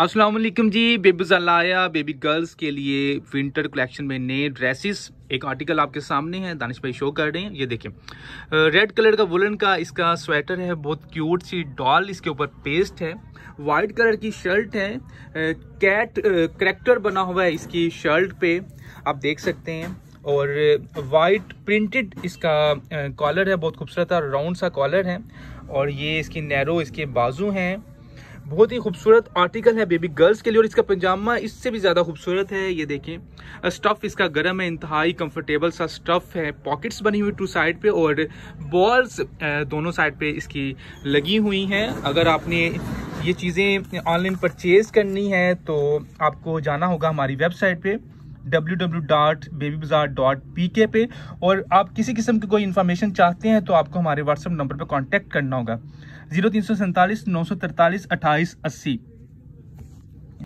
अस्सलाम वालेकुम जी, बेबी लाया बेबी गर्ल्स के लिए विंटर कलेक्शन में नए ड्रेसेस। एक आर्टिकल आपके सामने है, दानिश भाई शो कर रहे हैं, ये देखिए। रेड कलर का वुलन का इसका स्वेटर है, बहुत क्यूट सी डॉल इसके ऊपर पेस्ट है। वाइट कलर की शर्ट है कैट करेक्टर बना हुआ है इसकी शर्ट पे, आप देख सकते हैं। और वाइट प्रिंटेड इसका कॉलर है, बहुत खूबसूरत और राउंड सा कॉलर है। और ये इसकी नैरो इसके बाजू हैं। बहुत ही खूबसूरत आर्टिकल है बेबी गर्ल्स के लिए और इसका पंजामा इससे भी ज़्यादा खूबसूरत है, ये देखें। स्टफ़ इसका गर्म है, इंतहाई कंफर्टेबल सा स्टफ़ है। पॉकेट्स बनी हुई टू साइड पे और बॉल्स दोनों साइड पे इसकी लगी हुई हैं। अगर आपने ये चीज़ें ऑनलाइन परचेज़ करनी है तो आपको जाना होगा हमारी वेबसाइट पे। www.babybazaar.pk पे और आप किसी किस्म की कोई इन्फॉर्मेशन चाहते हैं तो आपको हमारे व्हाट्सअप नंबर पर कॉन्टैक्ट करना होगा। ज़ीरो तीन सौ सैंतालीस नौ सौ तरतालीस अट्ठाईस अस्सी।